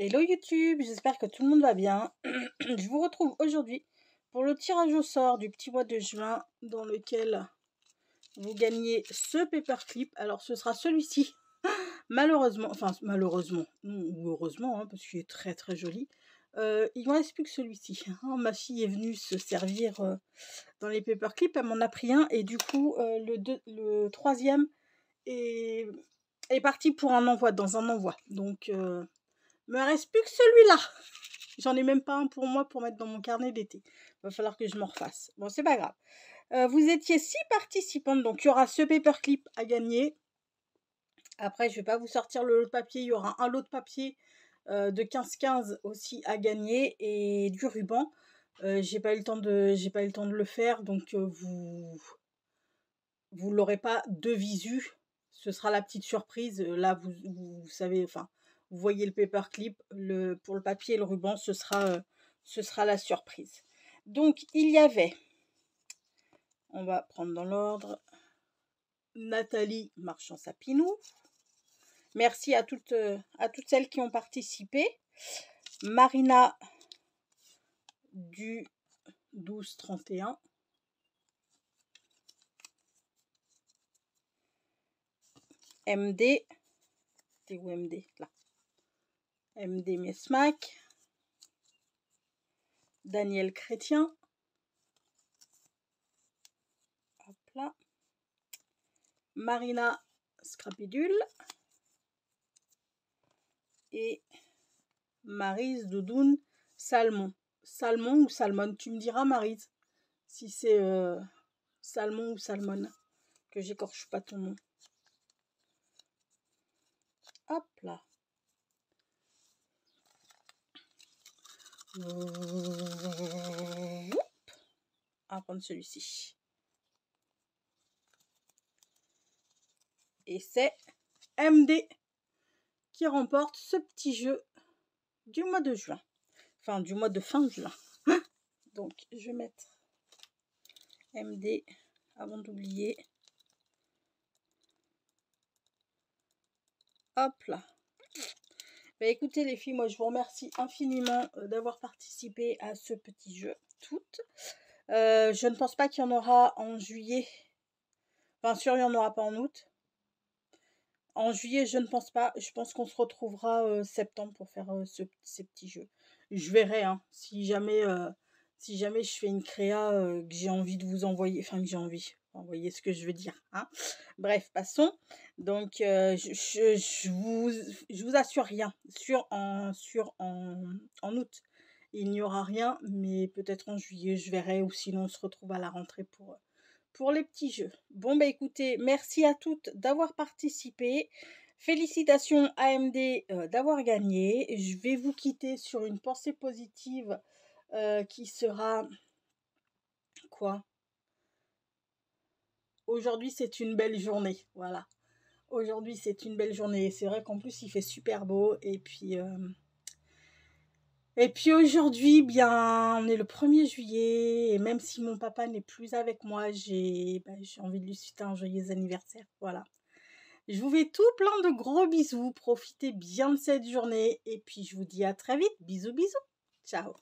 Hello YouTube, j'espère que tout le monde va bien. Je vous retrouve aujourd'hui pour le tirage au sort du petit mois de juin dans lequel vous gagnez ce paperclip. Alors ce sera celui-ci, malheureusement, enfin malheureusement, ou heureusement, hein, parce qu'il est très très joli. Euh, il ne reste plus que celui-ci. Hein. ma fille est venue se servir euh, dans les paperclips, elle m'en a pris un et du coup euh, le, le troisième est, est parti pour un envoi, dans un envoi. Donc me reste plus que celui-là. J'en ai même pas un pour moi pour mettre dans mon carnet d'été. Va falloir que je m'en refasse. Bon, c'est pas grave. Euh, vous étiez six participantes, donc il y aura ce paperclip à gagner. Après, je vais pas vous sortir le lot de papier. Il y aura un lot de papier euh, de 15-15 aussi à gagner et du ruban. Euh, j'ai pas eu le temps de, le faire, donc vous, vous l'aurez pas de visu. Ce sera la petite surprise. Là, vous, vous savez, enfin, vous voyez le paperclip, le, pour le papier et le ruban, ce sera, euh, ce sera la surprise. Donc, il y avait, on va prendre dans l'ordre, Nathalie Marchand-Sapinou. Merci à toutes, euh, à toutes celles qui ont participé. Marina du 12-31. MD. T'es où MD Là. MD Mesmac, Daniel Chrétien, hop là, Marina Scrapidule et Marise Doudoun Salmon. Salmon ou Salmon, tu me diras Marise si c'est euh, Salmon ou Salmon, que j'écorche pas ton nom. Hop là. On prendre celui-ci. Et c'est MD qui remporte ce petit jeu du mois de juin. Enfin, du mois de fin juin. Donc, je vais mettre MD avant d'oublier. Hop là. Bah, écoutez les filles, moi je vous remercie infiniment euh, d'avoir participé à ce petit jeu, toutes. Euh, je ne pense pas qu'il y en aura en juillet. Enfin, sûr, il n'y en aura pas en août. En juillet, je ne pense pas. Je pense qu'on se retrouvera euh, septembre pour faire ces petits jeux. Je verrai, hein, si jamais, si jamais je fais une créa que j'ai envie de vous envoyer, enfin que j'ai envie, vous ce que je veux dire. Hein Bref, passons. Donc, euh, je, je, vous, assure rien. Sur en, sur en, en août, il n'y aura rien, mais peut-être en juillet, je verrai, ou sinon on se retrouve à la rentrée pour, pour les petits jeux. Bon, bah écoutez, merci à toutes d'avoir participé. Félicitations AMD euh, d'avoir gagné. Je vais vous quitter sur une pensée positive euh, qui sera quoi? Aujourd'hui, c'est une belle journée. Voilà. Aujourd'hui, c'est une belle journée. C'est vrai qu'en plus, il fait super beau. Et puis, euh, et puis aujourd'hui, bien, on est le 1er juillet. Et même si mon papa n'est plus avec moi, j'ai ben, envie de lui souhaiter un joyeux anniversaire. Voilà. Je vous fais tout plein de gros bisous. Profitez bien de cette journée. Et puis, je vous dis à très vite. Bisous, bisous. Ciao.